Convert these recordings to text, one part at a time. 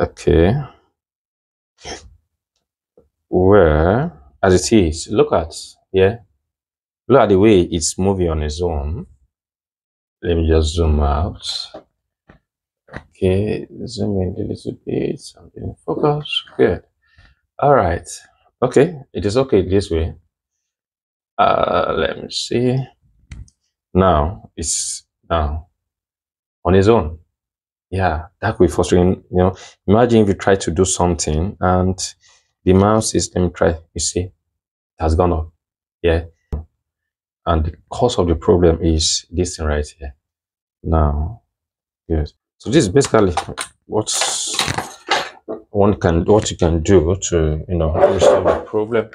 Okay. Where, as it is, look at, yeah, look at the way it's moving on its own. Let me just zoom out. Okay, zoom in a little bit. Something focus. Good. All right. Okay, it is okay this way. Uh, let me see. Now it's now on its own. Yeah, that could be frustrating. You know, imagine if you try to do something and the mouse is, let me try, you see, it has gone up. Yeah. And the cause of the problem is this thing right here. Now, yes. So this is basically what's one can what you can do to you know resolve the problem.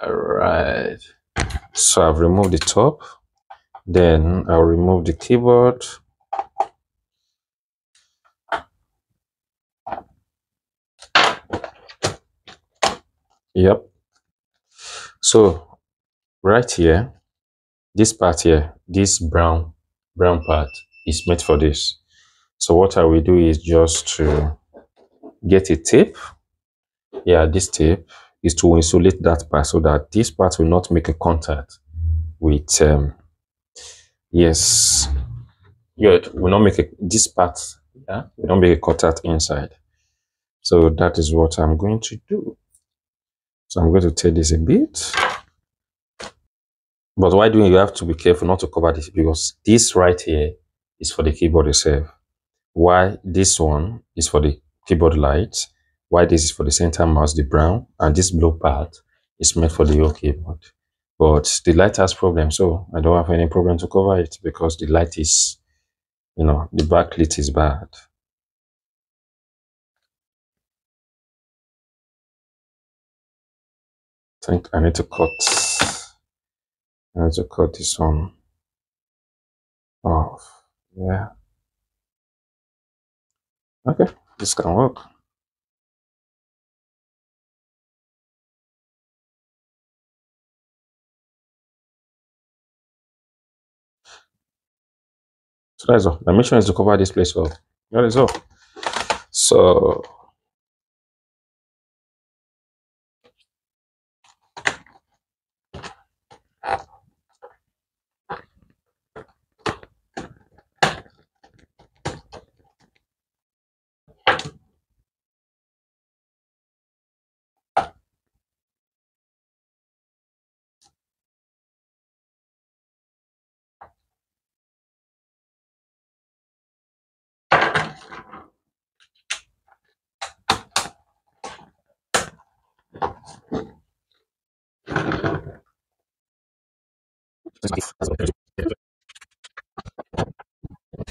All right. So I've removed the top. Then I'll remove the keyboard. Yep. So right here, this part here, this brown brown part is meant for this. So what I will do is just to get a tape. Yeah, this tape is to insulate that part so that this part will not make a contact with um yes yeah will not make a this part yeah will not make a contact inside so that is what i'm going to do so i'm going to take this a bit. But why do you have to be careful not to cover this because this right here is for the keyboard itself. Why this one is for the keyboard light why this is for the center mouse the brown and this blue part is meant for the whole keyboard. But the light has problem so i don't have any problem to cover it because the light is you know the backlit is bad think i need to cut i need to cut this one off. Yeah. Okay this can work. So that's all. The mission is to cover this place well. That is all. So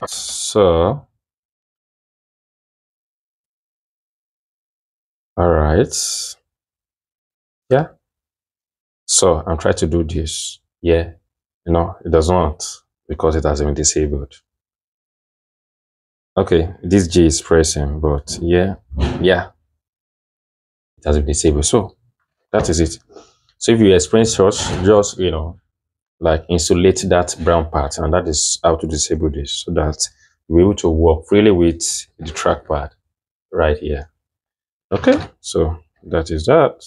so all right. Yeah. So i'm trying to do this. Yeah. You know it does not because it has been disabled. Okay this g is pressing but yeah yeah. It has been disabled. So that is it. So if you experience such just you know like insulate that brown part and that is how to disable this so that we're able to work freely with the trackpad right here. Okay so that is that